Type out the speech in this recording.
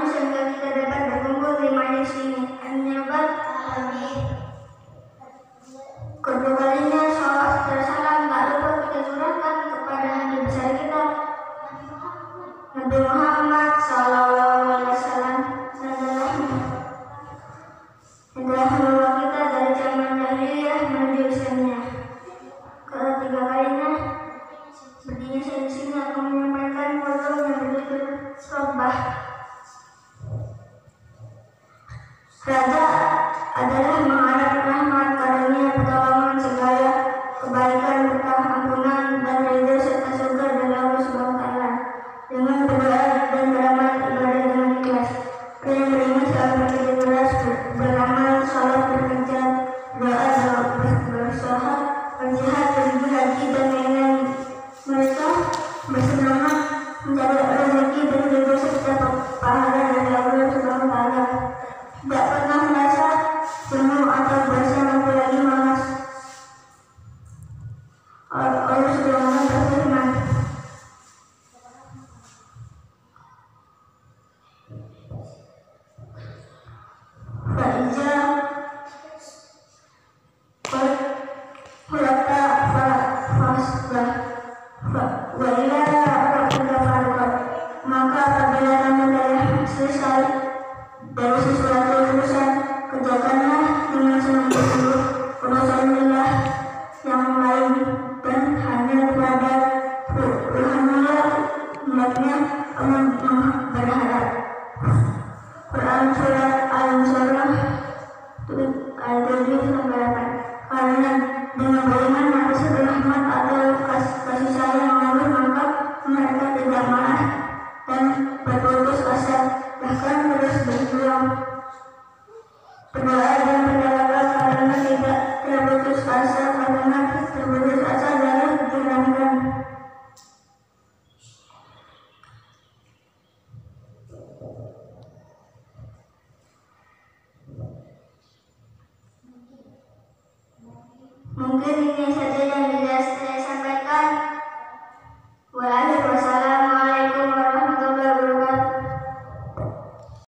bagus sehingga kita dapat berkumpul di majelis ini. Amin ya Amin. Eh, Kedua kalinya sholat bersalam tak lupa kita curahkan kepada Nabi besar kita Nabi Muhammad Sallallahu Alaihi Wasallam. Alhamdulillah. Pero maka apabila kamu telah selesai dari sesuatu urusan dengan sungguh-sungguh urusanlah yang lain dan hanya kepada Tuhanlah hendaknya kamu berharap Mungkin ini saya